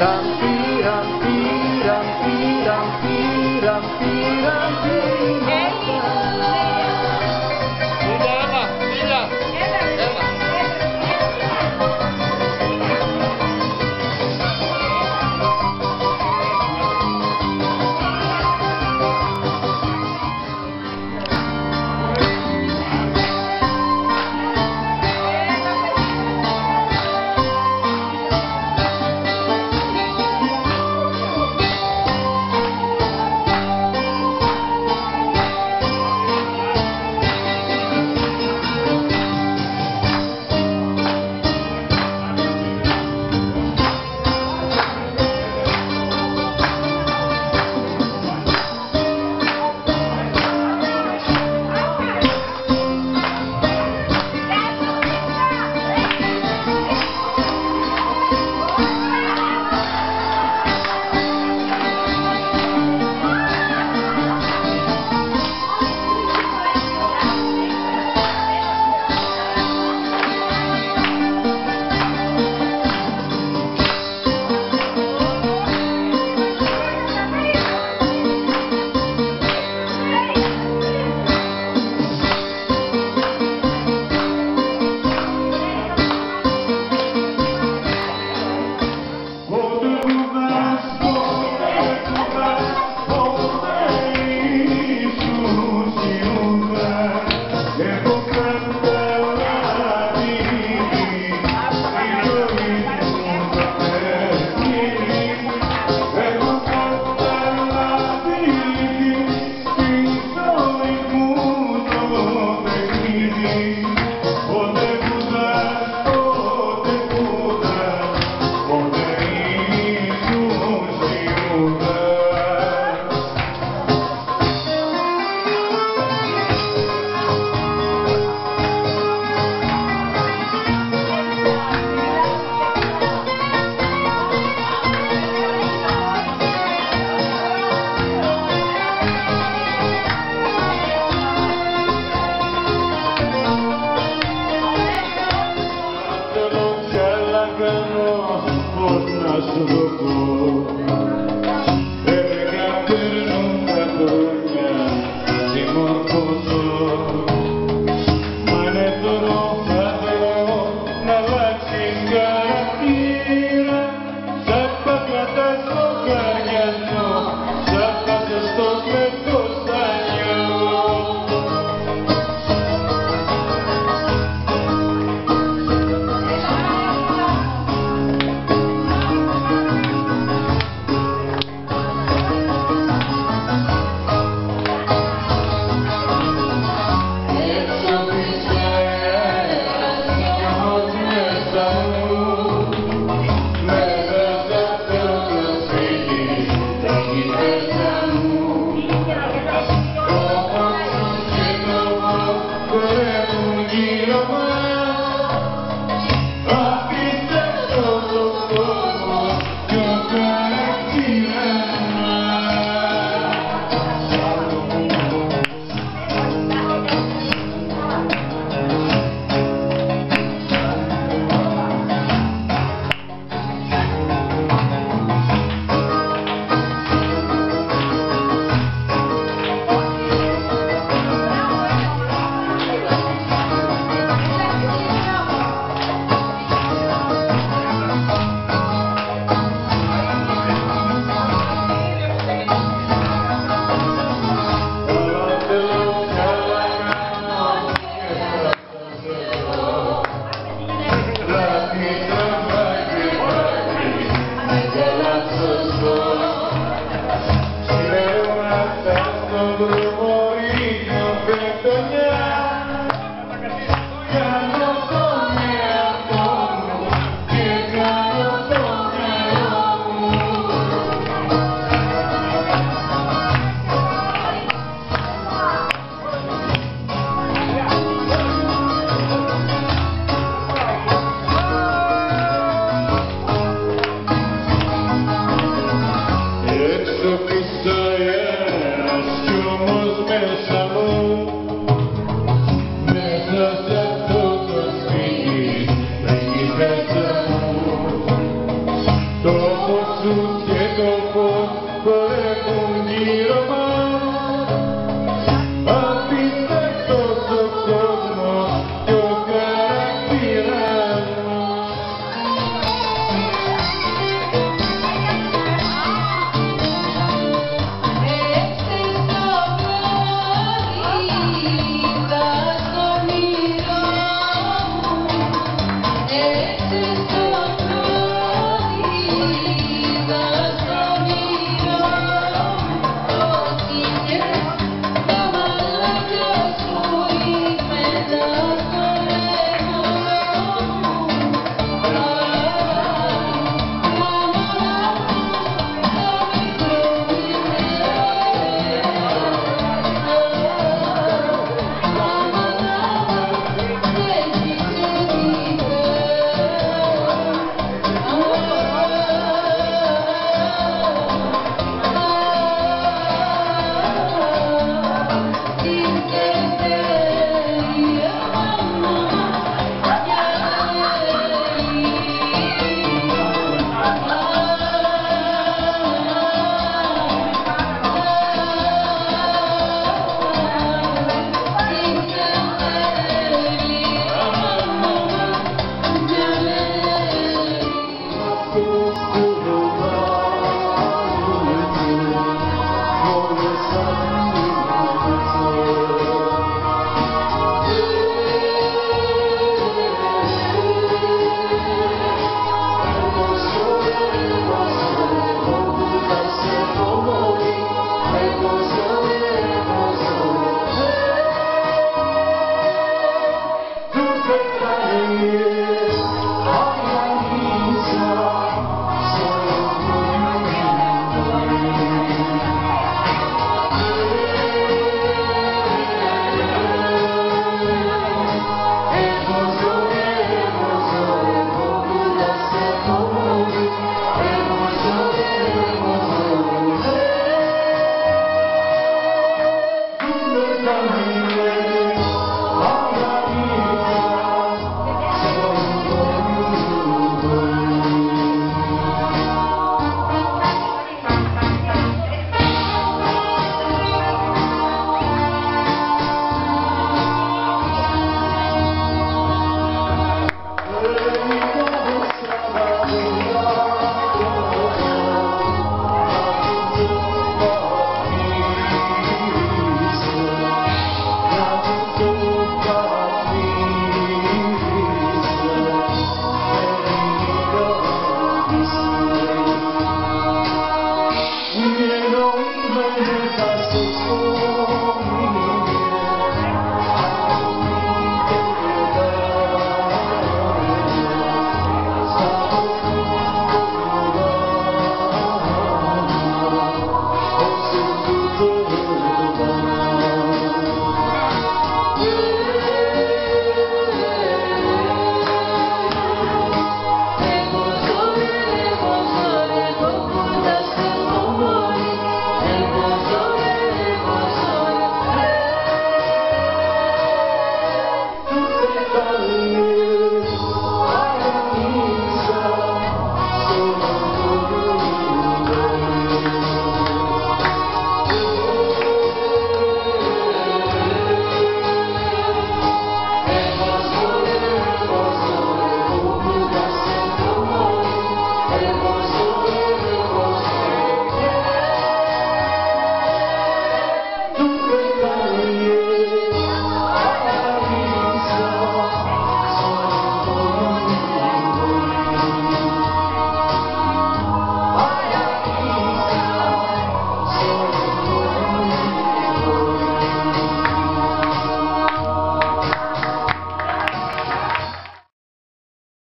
da. καταλαβαίνω πώς να σου το πω.